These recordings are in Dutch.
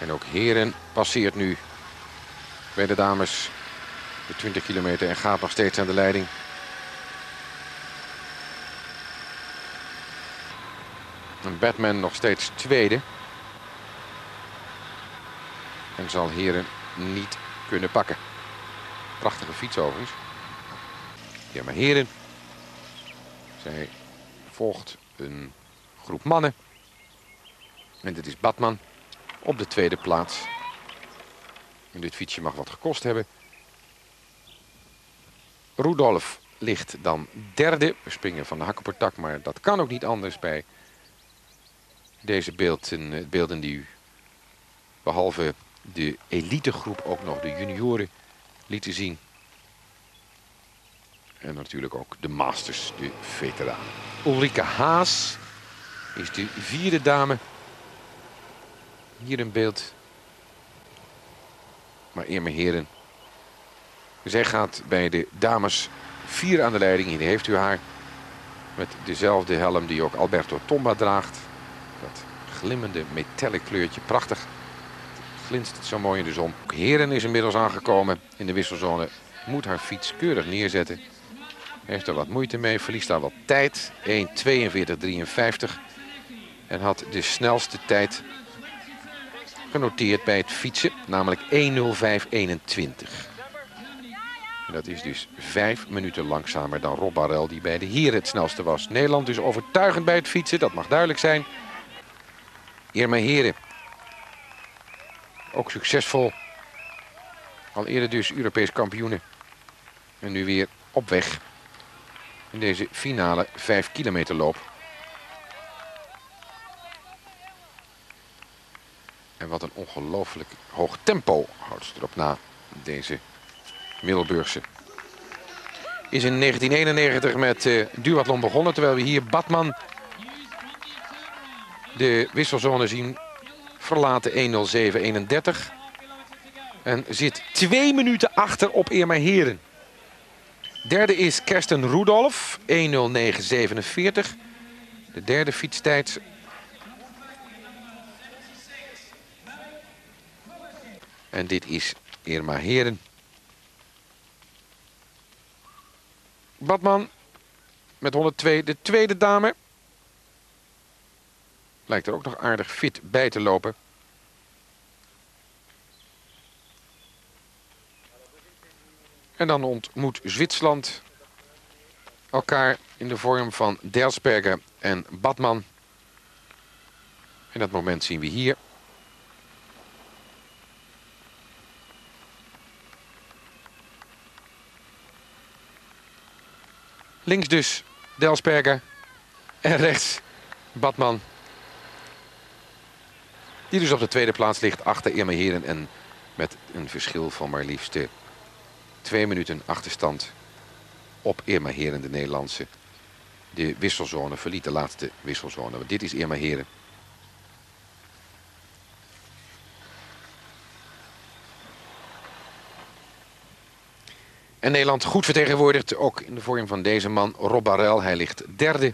En ook Heren passeert nu bij de dames de 20 kilometer en gaat nog steeds aan de leiding. En Batman nog steeds tweede. En zal Heren niet kunnen pakken. Prachtige fiets overigens. Ja, maar Heren. Zij volgt een groep mannen. En dit is Batman op de tweede plaats. En dit fietsje mag wat gekost hebben. Rudolf ligt dan derde. We springen van de tak, maar dat kan ook niet anders bij deze beelden, eh, beelden die u behalve de elitegroep ook nog de junioren lieten zien. En natuurlijk ook de masters, de veteranen. Ulrike Haas is de vierde dame. Hier een beeld. Maar eerlijk heren. Zij gaat bij de dames vier aan de leiding. Hier heeft u haar. Met dezelfde helm die ook Alberto Tomba draagt. Dat glimmende metallic kleurtje. Prachtig. Glinstert zo mooi in de zon. Heren is inmiddels aangekomen in de wisselzone. Moet haar fiets keurig neerzetten. Heeft er wat moeite mee. Verliest daar wat tijd. 1.42.53. En had de snelste tijd genoteerd bij het fietsen. Namelijk 1.05.21. En dat is dus vijf minuten langzamer dan Rob Barrel die bij de heren het snelste was. Nederland dus overtuigend bij het fietsen, dat mag duidelijk zijn. Irma Heren. Ook succesvol. Al eerder dus Europees kampioenen. En nu weer op weg. In deze finale 5 kilometer loop. En wat een ongelooflijk hoog tempo houdt ze erop na. Deze Middelburgse. Is in 1991 met uh, duathlon begonnen. Terwijl we hier Batman de wisselzone zien verlaten 1.07.31. En zit twee minuten achter op Irma Heren. Derde is Kersten Rudolf, 1.09.47. De derde fietstijd. En dit is Irma Heren. Badman met 102, de tweede dame. Lijkt er ook nog aardig fit bij te lopen. En dan ontmoet Zwitserland elkaar in de vorm van Delsberger en Badman. En dat moment zien we hier. Links dus Delsberger. En rechts Badman. Die dus op de tweede plaats ligt achter Irma Heren. En met een verschil van maar liefst twee minuten achterstand op Irma Heren, de Nederlandse. De wisselzone verliet de laatste wisselzone. Want dit is Irma Heren. En Nederland goed vertegenwoordigd, ook in de vorm van deze man, Rob Barrel. Hij ligt derde.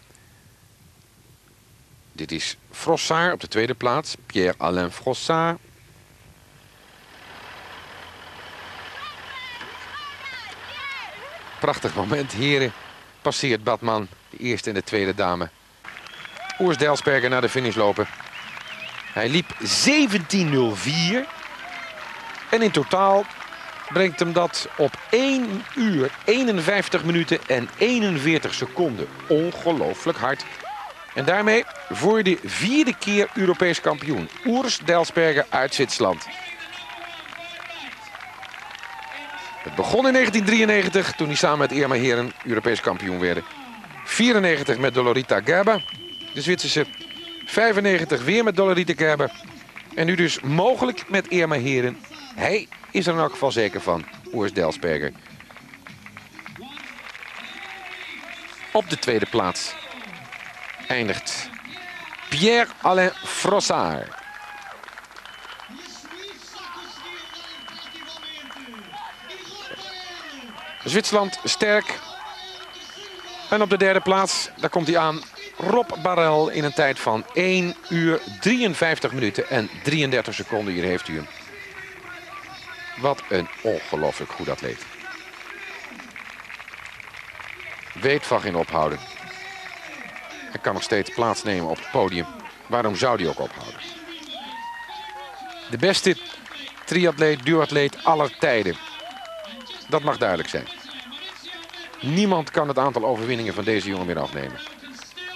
Dit is Frossard op de tweede plaats. Pierre-Alain Frossard. Prachtig moment, heren. Passeert Batman, de eerste en de tweede dame. Oers Delsberger naar de finish lopen. Hij liep 17.04. En in totaal brengt hem dat op 1 uur 51 minuten en 41 seconden. Ongelooflijk hard. En daarmee voor de vierde keer Europees kampioen. Oers Delsberger uit Zwitserland. Het begon in 1993 toen hij samen met Irma Heren Europees kampioen werden. 94 met Dolorita Gerber, de Zwitserse. 95 weer met Dolorita Gerber. En nu dus mogelijk met Irma Heren. Hij is er in elk geval zeker van. Oers Delsberger. Op de tweede plaats eindigt Pierre-Alain Frossard. Zwitserland sterk. En op de derde plaats, daar komt hij aan, Rob Barrel in een tijd van 1 uur 53 minuten en 33 seconden. Hier heeft u hem. Wat een ongelooflijk goed atleet. Weet van geen ophouden. Hij kan nog steeds plaatsnemen op het podium. Waarom zou hij ook ophouden? De beste triatleet, duatleet aller tijden. Dat mag duidelijk zijn. Niemand kan het aantal overwinningen van deze jongen meer afnemen.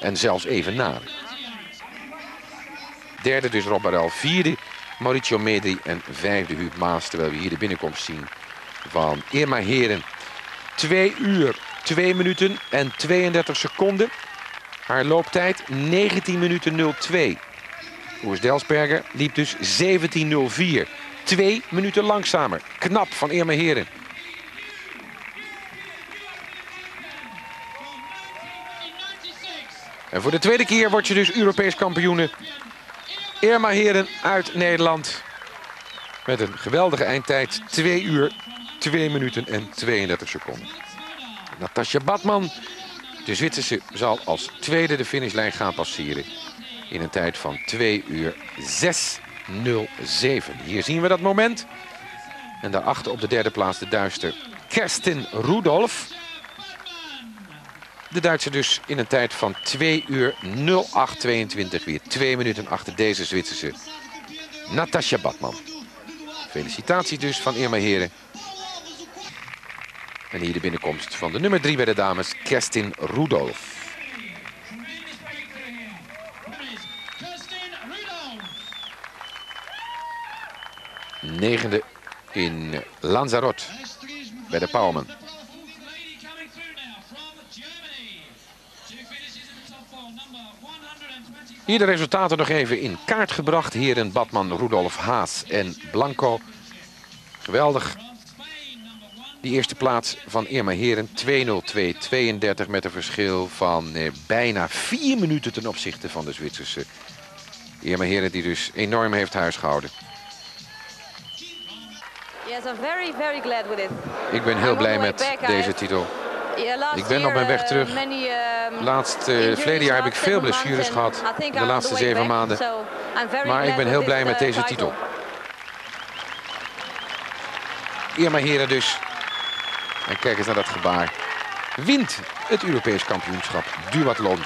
En zelfs even na. Derde dus Rob Barel. Vierde Mauricio Medri. En vijfde Huub Maas. Terwijl we hier de binnenkomst zien van Irma Heren. 2 uur, 2 minuten en 32 seconden. Haar looptijd 19 minuten 02. Oers Delsberger liep dus 17.04. Twee minuten langzamer. Knap van Irma Heren. En voor de tweede keer word je dus Europees kampioene. Irma Heren uit Nederland. Met een geweldige eindtijd. 2 uur, 2 minuten en 32 seconden. Natasja Badman, de Zwitserse, zal als tweede de finishlijn gaan passeren. In een tijd van 2 uur 6.07. Hier zien we dat moment. En daarachter op de derde plaats de Duitser Kerstin Rudolf. De Duitser dus in een tijd van 2 uur 0822. Weer 2 minuten achter deze Zwitserse Natasja Badman. Felicitaties dus van Irma Heren. En hier de binnenkomst van de nummer 3 bij de dames, Kerstin Rudolf. Negende in Lanzarote bij de Pauwman. Hier de resultaten nog even in kaart gebracht. Heren Badman, Rudolf Haas en Blanco. Geweldig. Die eerste plaats van Irma Heren 2-0-2-32 met een verschil van eh, bijna vier minuten ten opzichte van de Zwitserse. Irma Heren die dus enorm heeft huisgehouden. Yes, I'm very, very glad with it. Ik ben heel blij met deze titel. Ik ben op mijn weg terug. um, Laatst, uh, verleden jaar heb ik veel blessures gehad. De laatste zeven maanden. Maar ik ben heel blij met deze titel. Irma Heren dus. En kijk eens naar dat gebaar. Wint het Europees kampioenschap duathlon